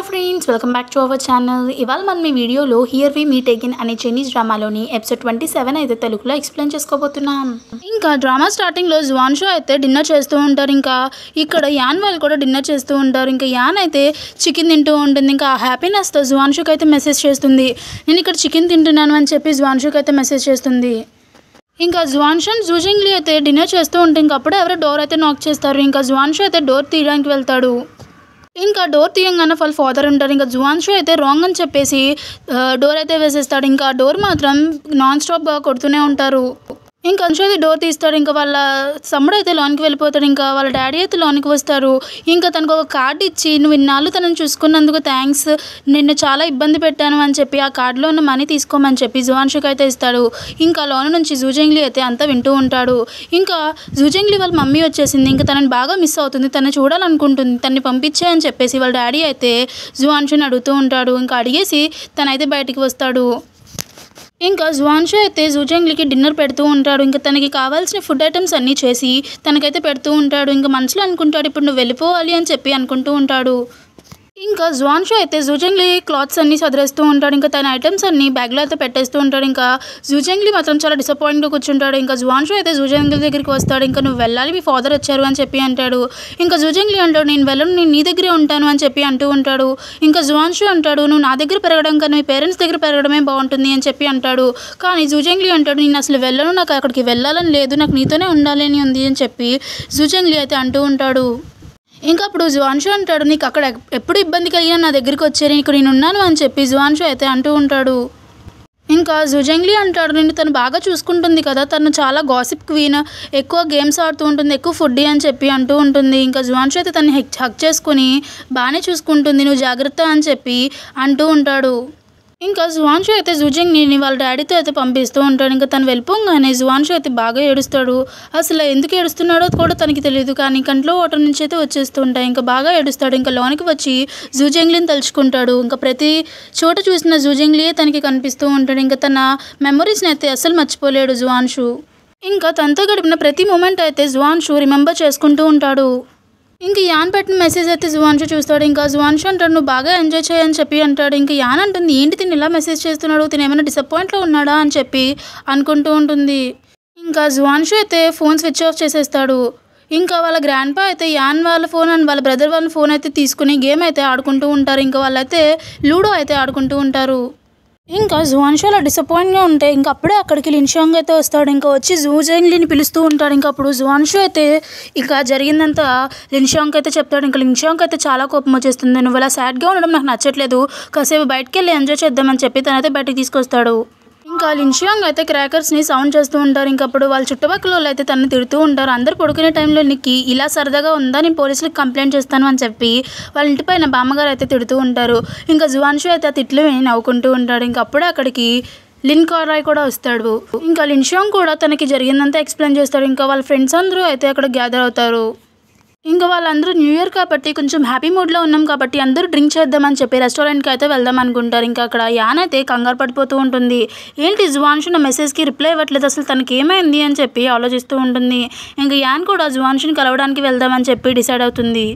Hello friends welcome back to our channel. ఇవాళ మనం ఈ వీడియోలో హియర్ వి మీట్ అగైన్ అనే చైనీస్ డ్రామాలోని ఎపిసోడ్ ట్వంటీ సెవెన్ అయితే తెలుగులో ఎక్స్ప్లెయిన్ చేసుకోబోతున్నాం. ఇంకా డ్రామా స్టార్టింగ్లో జువాన్ షో అయితే డిన్నర్ చేస్తూ ఉంటారు ఇంకా. ఇక్కడ యాన్ వాళ్ళు కూడా డిన్నర్ చేస్తూ ఉంటారు. ఇంకా యాన్ అయితే చికెన్ తింటూ ఉంటుంది. ఇంకా ఆ హ్యాపీనెస్తో జువాన్ షోకి అయితే మెసేజ్ చేస్తుంది. నేను ఇక్కడ చికెన్ తింటున్నాను అని చెప్పి జువాన్ షోకి అయితే మెసేజ్ చేస్తుంది. ఇంకా జువాన్షన్ జూజింగ్లీ అయితే డిన్నర్ చేస్తూ ఉంటే ఇంకప్పుడు ఎవరో డోర్ అయితే నాక్ చేస్తారు. ఇంకా జువాన్షో అయితే డోర్ తీయడానికి వెళ్తాడు. ఇంకా డోర్ తీయంగానే వాళ్ళ ఫాదర్ ఉంటారు. ఇంకా జువాన్షో అయితే రాంగ్ అని చెప్పేసి డోర్ అయితే వేసేస్తాడు. ఇంకా డోర్ మాత్రం నాన్ స్టాప్గా కొడుతూనే ఉంటారు. ఇంకా అంశు అయితే డోర్ తీస్తాడు ఇంకా వాళ్ళ తమ్ముడు అయితే లోనికి వెళ్ళిపోతాడు ఇంకా వాళ్ళ డాడీ అయితే లోనికి వస్తారు. ఇంకా తనకు ఒక కార్డు ఇచ్చి నువ్వు ఇన్నాళ్ళు తనను చూసుకున్నందుకు థ్యాంక్స్ నిన్ను చాలా ఇబ్బంది పెట్టాను అని చెప్పి ఆ కార్డులో ఉన్న మనీ తీసుకోమని చెప్పి జువాన్షుకి అయితే ఇస్తాడు. ఇంకా లోన నుంచి జూజెంగ్లీ అయితే అంతా వింటూ ఉంటాడు. ఇంకా జూజంగ్లీ వాళ్ళ మమ్మీ వచ్చేసింది ఇంకా తనని బాగా మిస్ అవుతుంది తనని చూడాలనుకుంటుంది తనని పంపించే అని చెప్పేసి వాళ్ళ డాడీ అయితే జువాన్షుని అడుగుతూ ఉంటాడు. ఇంకా అడిగేసి తనైతే బయటికి వస్తాడు. ఇంకా జువాన్షో అయితే జూజంగ్లీకి డిన్నర్ పెడుతూ ఉంటాడు. ఇంకా తనకి కావాల్సిన ఫుడ్ ఐటమ్స్ అన్నీ చేసి తనకైతే పెడుతూ ఉంటాడు. ఇంకా మనసులో అనుకుంటాడు ఇప్పుడు నువ్వు వెళ్ళిపోవాలి అని చెప్పి అనుకుంటూ ఉంటాడు. ఇంకా జువాన్షో అయితే జూజంగ్లీ క్లాత్స్ అన్నీ సదిరేస్తూ ఉంటాడు ఇంకా తన ఐటమ్స్ అన్ని బ్యాగ్లో అయితే పెట్టేస్తూ ఉంటాడు ఇంకా జూజంగ్లీ మాత్రం చాలా డిసప్పాయింట్గా కూర్చుంటాడు ఇంకా జువాన్షో అయితే జూజంగ్లీ దగ్గరికి వస్తాడు ఇంకా నువ్వు వెళ్ళాలి మీ ఫాదర్ వచ్చారు అని చెప్పి అంటాడు ఇంకా జూజంగ్లీ అంటాడు నేను వెళ్ళను నేను నీ దగ్గరే ఉంటాను అని చెప్పి అంటూ ఉంటాడు ఇంకా జువాన్షు అంటాడు నువ్వు నా దగ్గర పెరగడం కానీ మీ పేరెంట్స్ దగ్గర పెరగడమే బాగుంటుంది అని చెప్పి అంటాడు కానీ జూజంగ్లీ అంటాడు నేను అసలు వెళ్ళను నాకు అక్కడికి వెళ్ళాలని లేదు నాకు నీతోనే ఉండాలని ఉంది అని చెప్పి జూజంగ్లీ అయితే అంటూ ఉంటాడు. ఇంకా అప్పుడు జువాన్షు అంటాడు నీకు అక్కడ ఎప్పుడు ఇబ్బంది కలిగినా నా దగ్గరికి వచ్చారు నీకు నేను ఉన్నాను అని చెప్పి జువాన్షు అయితే అంటూ ఉంటాడు. ఇంకా జుజంగ్లీ అంటాడు నిన్ను తను బాగా చూసుకుంటుంది కదా తను చాలా గాసిప్ క్వీన్ ఎక్కువ గేమ్స్ ఆడుతూ ఉంటుంది ఎక్కువ ఫుడ్డీ అని చెప్పి అంటూ ఉంటుంది. ఇంకా జువాన్షు అయితే తను హెక్ హక్ చేసుకుని బాగానే చూసుకుంటుంది నువ్వు జాగ్రత్త అని చెప్పి అంటూ ఉంటాడు. ఇంకా జువాన్షు అయితే జుజంగ్ని వాళ్ళ డాడీతో అయితే పంపిస్తూ ఉంటాడు. ఇంకా తను వెళ్ళిపోగానే జువాన్షు అయితే బాగా ఏడుస్తాడు. అసలు ఎందుకు ఏడుస్తున్నాడో కూడా తనకి తెలియదు కానీ కంట్లో ఓటర్ నుంచి అయితే వచ్చేస్తూ ఉంటాయి. ఇంకా బాగా ఏడుస్తాడు. ఇంకా లోనికి వచ్చి జూజంగ్లీని తలుచుకుంటాడు. ఇంకా ప్రతి చోట చూసిన జూజంగ్లీయే తనకి కనిపిస్తూ ఉంటాడు. ఇంకా తన మెమరీస్ని అయితే అసలు మర్చిపోలేడు జువాన్షు. ఇంకా తనతో గడిపిన ప్రతి మూమెంట్ అయితే జువాన్షు రిమెంబర్ చేసుకుంటూ ఉంటాడు. ఇంకా యాన్ పెట్టిన మెసేజ్ అయితే జువాన్షు చూస్తాడు. ఇంకా జువాన్షు అంటాడు నువ్వు బాగా ఎంజాయ్ చేయని చెప్పి అంటాడు. ఇంకా యాన్ అంటుంది ఏంటి తిని ఇలా మెసేజ్ చేస్తున్నాడు? తిను ఏమైనా డిసప్పాయింట్లో ఉన్నాడా? అని చెప్పి అనుకుంటూ ఉంటుంది. ఇంకా జువాన్షు అయితే ఫోన్ స్విచ్ ఆఫ్ చేసేస్తాడు. ఇంకా వాళ్ళ గ్రాండ్ పా అయితే యాన్ వాళ్ళ ఫోన్ అండ్ వాళ్ళ బ్రదర్ వాళ్ళ ఫోన్ అయితే తీసుకుని గేమ్ అయితే ఆడుకుంటూ ఉంటారు. ఇంకా వాళ్ళైతే లూడో అయితే ఆడుకుంటూ ఉంటారు. ఇంకా జువాన్షు అలా డిసప్పాయింట్గా ఉంటే ఇంకా అప్పుడే అక్కడికి లిన్షాంగ్ అయితే వస్తాడు. ఇంకా వచ్చి జూజంగ్లీని పిలుస్తూ ఉంటాడు. ఇంకా అప్పుడు జువాన్షు అయితే ఇంకా జరిగిందంతా లిన్షాంగ్ అయితే చెప్తాడు. ఇంకా లిన్షాంగ్ అయితే చాలా కోపం వచ్చేస్తుంది. నువ్వు అలా సాడ్గా ఉండడం నాకు నచ్చట్లేదు. కాసేపు బయటకు వెళ్ళి ఎంజాయ్ చేద్దామని చెప్పి తనైతే బయటకు తీసుకొస్తాడు. ఇంకా లిన్షియాంగ్ అయితే క్రాకర్స్ని సౌండ్ చేస్తూ ఉంటారు. ఇంకప్పుడు వాళ్ళ చుట్టుపక్కల వాళ్ళు అయితే తను తిడుతూ ఉంటారు. అందరు పడుకునే టైంలో నీకు ఇలా సరదాగా ఉందా? నేను పోలీసులకు కంప్లైంట్ చేస్తాను అని చెప్పి వాళ్ళ ఇంటి పైన బామ్మగారు అయితే తిడుతూ ఉంటారు. ఇంకా జువాన్షు అయితే ఆ తిట్లు విని నవ్వుకుంటూ ఉంటాడు. ఇంకప్పుడే అక్కడికి లిన్ కారాయ్ కూడా వస్తాడు. ఇంకా లిన్షియాంగ్ కూడా తనకి జరిగిందంతా ఎక్స్ప్లెయిన్ చేస్తాడు. ఇంకా వాళ్ళ ఫ్రెండ్స్ అందరూ అయితే అక్కడ గ్యాదర్ అవుతారు. ఇంకా వాళ్ళందరూ న్యూ ఇయర్ కాబట్టి కొంచెం హ్యాపీ మూడ్లో ఉన్నాం కాబట్టి అందరూ డ్రింక్ చేద్దామని చెప్పి రెస్టారెంట్కి అయితే వెళ్దాం అనుకుంటారు. ఇంకా అక్కడ యాన్ అయితే కంగారు పడిపోతూ ఉంటుంది. ఏంటి జువాన్షు నా మెసేజ్కి రిప్లై ఇవ్వట్లేదు. అసలు తనకి ఏమైంది అని చెప్పి ఆలోచిస్తూ ఉంటుంది. ఇంకా యాన్ కూడా జువాన్షుని కలవడానికి వెళ్దామని చెప్పి డిసైడ్ అవుతుంది.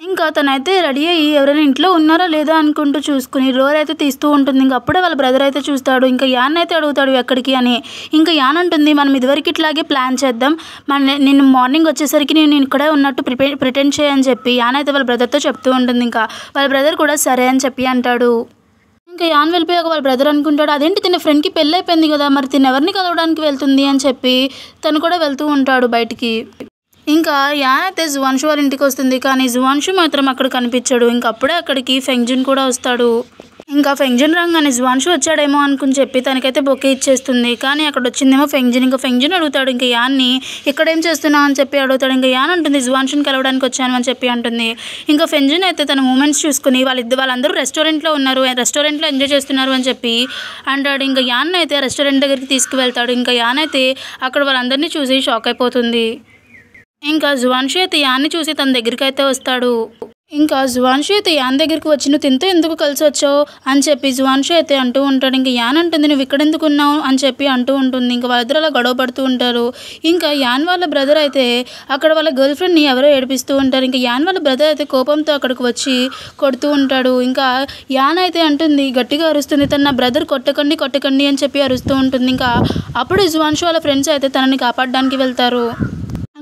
ఇంకా తనైతే రెడీ అయ్యి ఎవరైనా ఇంట్లో ఉన్నారా లేదా అనుకుంటూ చూసుకుని డోర్ అయితే తీస్తూ ఉంటుంది. ఇంకా అప్పుడే వాళ్ళ బ్రదర్ అయితే చూస్తాడు. ఇంకా యాన్ అయితే అడుగుతాడు ఎక్కడికి అని. ఇంకా యాన్ అంటుంది మనం ఇదివరకు ఇట్లాగే ప్లాన్ చేద్దాం. మన నిన్ను మార్నింగ్ వచ్చేసరికి నేను ఇక్కడే ఉన్నట్టు ప్రిపే ప్రిటెండ్ చేయని చెప్పి యాన్ అయితే వాళ్ళ బ్రదర్తో చెప్తూ ఉంటుంది. ఇంకా వాళ్ళ బ్రదర్ కూడా సరే అని చెప్పి అంటాడు. ఇంకా యాన్ వెళ్ళిపోయాక వాళ్ళ బ్రదర్ అనుకుంటాడు అదేంటి తిన ఫ్రెండ్కి పెళ్ళి అయిపోయింది కదా. మరి తిన ఎవరిని కలవడానికి వెళ్తుంది? అని చెప్పి తను కూడా వెళ్తూ ఉంటాడు బయటికి. ఇంకా యాన్ అయితే జువాన్షు వాళ్ళ ఇంటికి వస్తుంది కానీ జువాన్షు మాత్రం అక్కడ కనిపించాడు. ఇంకా అప్పుడే అక్కడికి ఫెంగ్జున్ కూడా వస్తాడు. ఇంకా ఫెంగ్జన్ రంగానే జువాన్షు వచ్చాడేమో అనుకుని చెప్పి తనకైతే బొకే ఇచ్చేస్తుంది. కానీ అక్కడ వచ్చిందేమో ఫెంగ్జన్. ఇంకా ఫెంగ్జన్ అడుగుతాడు ఇంకా యాన్ని ఇక్కడ ఏం చేస్తున్నావు? అని చెప్పి అడుగుతాడు. ఇంకా యాన్ అంటుంది జువాన్షుని కలవడానికి వచ్చాను అని చెప్పి అంటుంది. ఇంకా ఫెంజన్ అయితే తన మూమెంట్స్ చూసుకుని వాళ్ళిద్దరు వాళ్ళందరూ రెస్టారెంట్లో ఉన్నారు. రెస్టారెంట్లో ఎంజాయ్ చేస్తున్నారు అని చెప్పి అంటాడు. ఇంకా యాన్ అయితే రెస్టారెంట్ దగ్గరికి తీసుకువెళ్తాడు. ఇంకా యాన్ అయితే అక్కడ వాళ్ళందరినీ చూసి షాక్ అయిపోతుంది. ఇంకా జువాన్షి అయితే యాన్ని చూసి తన దగ్గరికి అయితే వస్తాడు. ఇంకా జువాన్షు అయితే యాన్ దగ్గరికి వచ్చి నువ్వు తింటూ ఎందుకు కలిసి వచ్చావు? అని చెప్పి జువాన్షు అయితే అంటూ ఉంటాడు. ఇంకా యాన్ అంటుంది నువ్వు ఇక్కడ ఎందుకు ఉన్నావు? అని చెప్పి అంటూ ఉంటుంది. ఇంకా వాళ్ళిద్దరు అలా గొడవ పడుతూ ఉంటారు. ఇంకా యాన్ వాళ్ళ బ్రదర్ అయితే అక్కడ వాళ్ళ గర్ల్ ఫ్రెండ్ని ఎవరో ఏడిపిస్తూ ఉంటారు. ఇంకా యాన్ వాళ్ళ బ్రదర్ అయితే కోపంతో అక్కడికి వచ్చి కొడుతూ ఉంటాడు. ఇంకా యాన్ అయితే అంటుంది గట్టిగా అరుస్తుంది తన నా బ్రదర్ కొట్టకండి కొట్టకండి అని చెప్పి అరుస్తూ ఉంటుంది. ఇంకా అప్పుడు జువాన్షు వాళ్ళ ఫ్రెండ్స్ అయితే తనని కాపాడడానికి వెళ్తారు.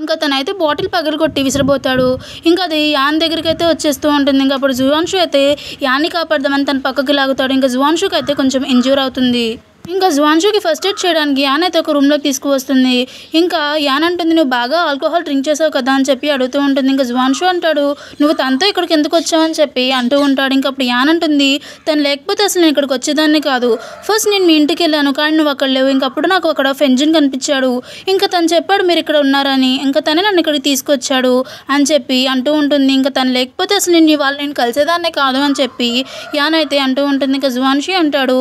ఇంకా తనైతే బాటిల్ పగలగొట్టి విసిరిపోతాడు. ఇంకా అది యాన్ దగ్గరికి అయితే వచ్చేస్తూ ఉంటుంది. ఇంకా అప్పుడు జువాన్షు అయితే యాన్ని కాపాడదామని తన పక్కకి లాగుతాడు. ఇంకా జువాన్షుకి అయితే కొంచెం ఇంజ్యూర్ అవుతుంది. ఇంకా జువాన్షుకి ఫస్ట్ ఎయిడ్ చేయడానికి యాన్ అయితే ఒక రూమ్లోకి తీసుకువస్తుంది. ఇంకా యాన్ అంటుంది నువ్వు బాగా ఆల్కహాల్ డ్రింక్ చేసావు కదా అని చెప్పి అడుగుతూ ఉంటుంది. ఇంకా జువాన్షు అంటాడు నువ్వు తనతో ఇక్కడికి ఎందుకు వచ్చావు అని చెప్పి అంటూ ఉంటాడు. ఇంకా అప్పుడు యాన్ అంటుంది తను లేకపోతే అసలు నేను ఇక్కడికి వచ్చేదాన్ని కాదు. ఫస్ట్ నేను మీ ఇంటికి వెళ్ళాను కానీ నువ్వు అక్కడ లేవు. ఇంకప్పుడు నాకు అక్కడ ఫెంజిన్ కనిపించాడు. ఇంకా తను చెప్పాడు మీరు ఇక్కడ ఉన్నారని. ఇంకా తనే నన్ను ఇక్కడికి తీసుకొచ్చాడు అని చెప్పి అంటూ ఉంటుంది. ఇంకా తను లేకపోతే అసలు నేను వాళ్ళు నేను కలిసేదాన్నే కాదు అని చెప్పి యాన్ అయితే అంటూ ఉంటుంది. ఇంకా జువాన్షి అంటాడు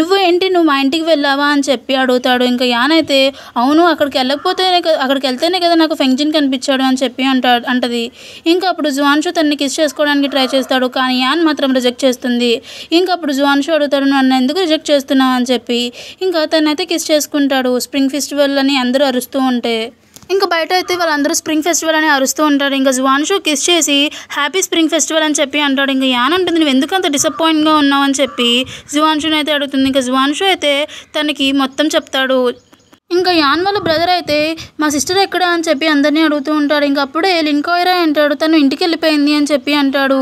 నువ్వు ఏంటి? నువ్వు మా ఇంటికి వెళ్ళావా అని చెప్పి అడుగుతాడు. ఇంకా యాన్ అయితే అవును అక్కడికి వెళ్ళకపోతేనే కదా- అక్కడికి వెళ్తేనే కదా నాకు ఫెంక్షన్ కనిపించాడు అని చెప్పి అంటా అంటది. ఇంకా అప్పుడు జువాన్షు తనని కిస్ చేసుకోవడానికి ట్రై చేస్తాడు కానీ యాన్ మాత్రం రిజెక్ట్ చేస్తుంది. ఇంకా అప్పుడు జువాన్షు అడుగుతాడు నన్ను ఎందుకు రిజెక్ట్ చేస్తున్నావు? అని చెప్పి. ఇంకా తనైతే కిస్ చేసుకుంటాడు. స్ప్రింగ్ ఫెస్టివల్ అని అందరూ అరుస్తూ ఉంటే. ఇంకా బయట అయితే వాళ్ళందరూ స్ప్రింగ్ ఫెస్టివల్ అని అరుస్తూ ఉంటారు. ఇంకా జువాన్షు కిస్ చేసి హ్యాపీ స్ప్రింగ్ ఫెస్టివల్ అని చెప్పి అంటాడు. ఇంకా యాన్ అంటుంది నువ్వు ఎందుకు అంత డిసప్పాయింట్గా ఉన్నావు? అని చెప్పి జువాన్షుని అయితే అడుగుతుంది. ఇంకా జువాన్షు అయితే తనకి మొత్తం చెప్తాడు. ఇంకా యాన్ వాళ్ళ బ్రదర్ అయితే మా సిస్టర్ ఎక్కడ? అని చెప్పి అందరినీ అడుగుతూ ఉంటాడు. ఇంకా అప్పుడే లింకోయరా అంటాడు తను ఇంటికి వెళ్ళిపోయింది అని చెప్పి అంటాడు.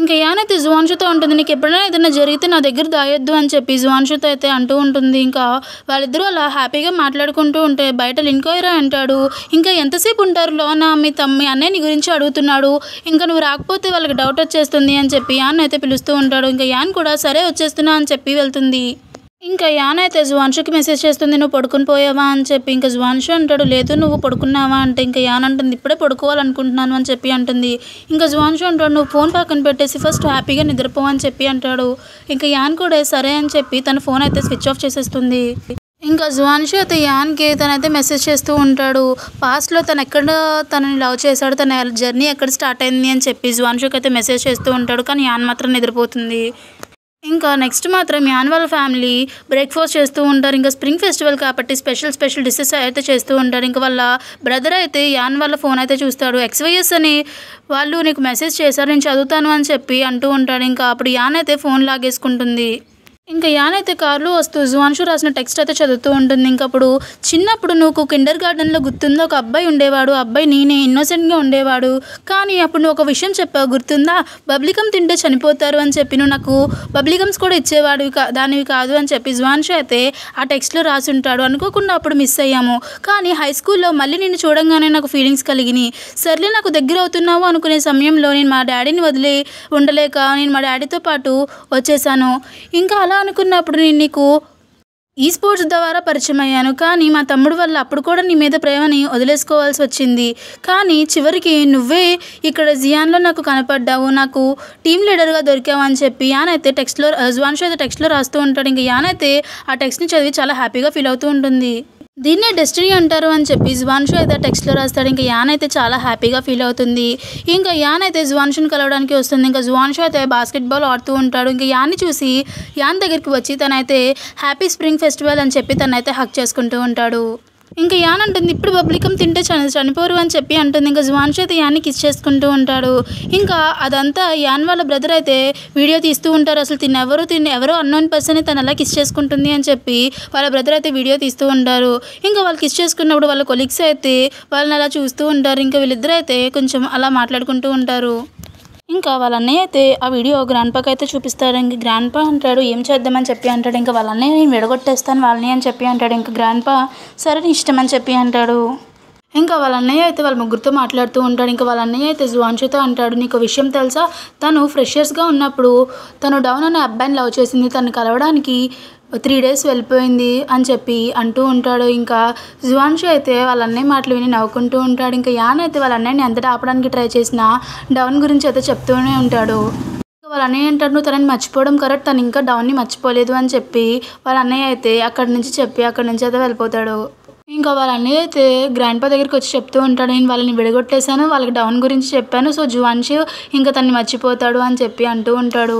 ఇంకా యాన్ అయితే జువాన్షుతో ఉంటుంది నీకు ఎప్పుడైనా ఏదైనా జరిగితే నా దగ్గర దాయొద్దు అని చెప్పి జువాన్షుతో అయితే అంటూ ఉంటుంది. ఇంకా వాళ్ళిద్దరూ అలా హ్యాపీగా మాట్లాడుకుంటూ ఉంటే బయట లింకోయరా అంటాడు. ఇంకా ఎంతసేపు ఉంటారు లోన? మీ తమ్మి అన్నయ్య నీ గురించి అడుగుతున్నాడు. ఇంకా నువ్వు రాకపోతే వాళ్ళకి డౌట్ వచ్చేస్తుంది అని చెప్పి యాన్ అయితే పిలుస్తూ ఉంటాడు. ఇంకా యాన్ కూడా సరే వచ్చేస్తున్నా అని చెప్పి వెళ్తుంది. ఇంకా యాన్ అయితే జువాన్షుకి మెసేజ్ చేస్తుంది నువ్వు పడుకుని పోయావా? అని చెప్పి. ఇంకా జువాన్షు అంటాడు లేదు నువ్వు పడుకున్నావా? అంటే ఇంకా యాన్ అంటుంది ఇప్పుడే పడుకోవాలనుకుంటున్నాను అని చెప్పి అంటుంది. ఇంకా జువాన్షు అంటాడు నువ్వు ఫోన్ పక్కన పెట్టేసి ఫస్ట్ హ్యాపీగా నిద్రపో అని చెప్పి అంటాడు. ఇంకా యాన్ కూడా సరే అని చెప్పి తన ఫోన్ అయితే స్విచ్ ఆఫ్ చేసేస్తుంది. ఇంకా జువాన్షు అయితే యాన్కి తనైతే మెసేజ్ చేస్తూ ఉంటాడు. పాస్ట్లో తను ఎక్కడ తనని లవ్ చేశాడు తన జర్నీ ఎక్కడ స్టార్ట్ అయింది అని చెప్పి జువాన్షుకి అయితే మెసేజ్ చేస్తూ ఉంటాడు. కానీ యాన్ మాత్రం నిద్రపోతుంది. ఇంకా నెక్స్ట్ మాత్రం యాన్ వాళ్ళ ఫ్యామిలీ బ్రేక్ఫాస్ట్ చేస్తూ ఉంటారు. ఇంకా స్ప్రింగ్ ఫెస్టివల్ కాబట్టి స్పెషల్ స్పెషల్ డిషెస్ అయితే చేస్తూ ఉంటారు. ఇంకా వాళ్ళ బ్రదర్ అయితే యాన్ వాళ్ళ ఫోన్ అయితే చూస్తాడు. ఎక్స్వైఎస్ అని వాళ్ళు నీకు మెసేజ్ చేశారు నేను చదువుతాను అని చెప్పి అంటూ ఉంటాడు. ఇంకా అప్పుడు యాన్ అయితే ఫోన్ లాగేసుకుంటుంది. ఇంకా యాన్ అయితే కారులో వస్తూ జువాన్షు రాసిన టెక్స్ట్ అయితే చదువుతూ ఉంటుంది. ఇంకా అప్పుడు చిన్నప్పుడు నువ్వు కిండర్ గార్డెన్లో గుర్తుందో ఒక అబ్బాయి ఉండేవాడు. ఆ అబ్బాయి నేనే ఇన్నోసెంట్గా ఉండేవాడు. కానీ అప్పుడు నువ్వు ఒక విషయం చెప్పావు గుర్తుందా? బబ్లికం తింటే చనిపోతారు అని చెప్పి నువ్వు నాకు బబ్లికమ్స్ కూడా ఇచ్చేవాడు కా దానివి కాదు అని చెప్పి జువాన్షు అయితే ఆ టెక్స్ట్లో రాసి ఉంటాడు. అనుకోకుండా అప్పుడు మిస్ అయ్యాము. కానీ హై స్కూల్లో మళ్ళీ నిన్ను చూడంగానే నాకు ఫీలింగ్స్ కలిగినాయి. సర్లే నాకు దగ్గర అవుతున్నావు అనుకునే సమయంలో నేను మా డాడీని వదిలి ఉండలేక నేను మా డాడీతో పాటు వచ్చేసాను. ఇంకా అలా అనుకున్నప్పుడు నేను నీకు ఈ స్పోర్ట్స్ ద్వారా పరిచయం అయ్యాను కానీ మా తమ్ముడు వల్ల అప్పుడు కూడా నీ మీద ప్రేమని వదిలేసుకోవాల్సి వచ్చింది. కానీ చివరికి నువ్వే ఇక్కడ జియాన్లో నాకు కనపడ్డావు. నాకు టీం లీడర్గా దొరికావు అని చెప్పి యానైతే టెక్స్ట్లో జ్వాన్షు అయితే టెక్స్ట్లో రాస్తూ ఉంటాడు. ఇంకా యానైతే ఆ టెక్స్ట్ని చదివి చాలా హ్యాపీగా ఫీల్ అవుతూ ఉంటుంది. దీన్నే డెస్టినీ అంటారు అని చెప్పి జువాన్షు అయితే టెక్స్ట్లో రాస్తాడు. ఇంకా యాన్ అయితే చాలా హ్యాపీగా ఫీల్ అవుతుంది. ఇంకా యాన్ అయితే జువాన్షుని కలవడానికి వస్తుంది. ఇంకా జువాన్షు అయితే బాస్కెట్బాల్ ఆడుతూ ఉంటాడు. ఇంకా యాన్ని చూసి యాన్ దగ్గరికి వచ్చి తనైతే హ్యాపీ స్ప్రింగ్ ఫెస్టివల్ అని చెప్పి తనైతే హక్ చేసుకుంటూ ఉంటాడు. ఇంకా యాన్ అంటుంది ఇప్పుడు బబ్లికం తింటే చని చనిపోరు అని చెప్పి అంటుంది. ఇంకా జువాన్ చేత యాన్ని కిస్ చేసుకుంటూ ఉంటాడు. ఇంకా అదంతా యాన్ వాళ్ళ బ్రదర్ అయితే వీడియో తీస్తూ ఉంటారు. అసలు తిన్న ఎవరు తిన్న ఎవరో అన్నోన్ పర్సన్ తను అలా కిస్ చేసుకుంటుంది అని చెప్పి వాళ్ళ బ్రదర్ అయితే వీడియో తీస్తూ ఉంటారు. ఇంకా వాళ్ళు కిస్ చేసుకున్నప్పుడు వాళ్ళ కొలీగ్స్ అయితే వాళ్ళని అలా చూస్తూ ఉంటారు. ఇంకా వీళ్ళిద్దరూ అయితే కొంచెం అలా మాట్లాడుకుంటూ ఉంటారు. ఇంకా వాళ్ళ అన్నయ్య అయితే ఆ వీడియో గ్రాండ్పాకి అయితే చూపిస్తాడు. ఇంక గ్రాండ్ పా అంటాడు ఏం చేద్దామని చెప్పి అంటాడు. ఇంకా వాళ్ళ అన్నయ్య నేను విడగొట్టేస్తాను వాళ్ళని అని చెప్పి అంటాడు. ఇంకా గ్రాండ్ పా సరే నీ ఇష్టం అని చెప్పి అంటాడు. ఇంకా వాళ్ళ అన్నయ్య అయితే వాళ్ళ ముగ్గురితో మాట్లాడుతూ ఉంటాడు. ఇంకా వాళ్ళ అన్నయ్య అయితే జువాన్షుతో అంటాడు నీకు విషయం తెలుసా? తను ఫ్రెషర్స్గా ఉన్నప్పుడు తను డౌన్ అనే అబ్బాయిని లవ్ చేసింది. తను కలవడానికి త్రీ డేస్ వెళ్ళిపోయింది అని చెప్పి అంటూ ఉంటాడు. ఇంకా జువాన్షు అయితే వాళ్ళ అన్నయ్య మాటలు విని నవ్వుకుంటూ ఉంటాడు. ఇంకా యాన్ అయితే వాళ్ళ అన్నయ్యని ఎంతటి ఆపడానికి ట్రై చేసినా డౌన్ గురించి అయితే చెప్తూనే ఉంటాడు. ఇంకా వాళ్ళ అన్నయ్య అంటాడు నువ్వు తనని మర్చిపోవడం కరెక్ట్ తను ఇంకా డౌన్ని మర్చిపోలేదు అని చెప్పి వాళ్ళ అన్నయ్య అయితే అక్కడి నుంచి చెప్పి అక్కడి నుంచి అయితే వెళ్ళిపోతాడు. ఇంకా వాళ్ళన్నీ అయితే గ్రాండ్ పా దగ్గరికి వచ్చి చెప్తూ ఉంటాడు. నేను వాళ్ళని విడగొట్టేశాను వాళ్ళకి డౌన్ గురించి చెప్పాను. సో జువాన్షి ఇంకా తన్ని మర్చిపోతాడు అని చెప్పి అంటూ ఉంటాడు.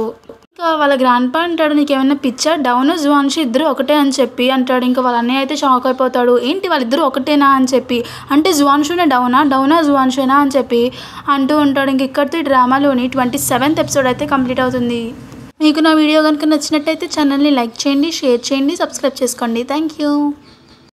ఇంకా వాళ్ళ గ్రాండ్ పా అంటాడు నీకేమైనా పిచ్చా? డౌన్ జువాన్షి ఇద్దరు ఒకటే అని చెప్పి అంటాడు. ఇంకా వాళ్ళ అన్నయ్య అయితే షాక్ అయిపోతాడు. ఏంటి వాళ్ళిద్దరు ఒకటేనా? అని చెప్పి. అంటే జువాన్షునే డౌనా డౌనా జువాన్షునా? అని చెప్పి అంటూ ఉంటాడు. ఇంక ఇక్కడితో ఈ డ్రామాలోని ట్వంటీ సెవెంత్ ఎపిసోడ్ అయితే కంప్లీట్ అవుతుంది. మీకు నా వీడియో కనుక నచ్చినట్టయితే ఛానల్ని లైక్ చేయండి షేర్ చేయండి సబ్స్క్రైబ్ చేసుకోండి. Thank you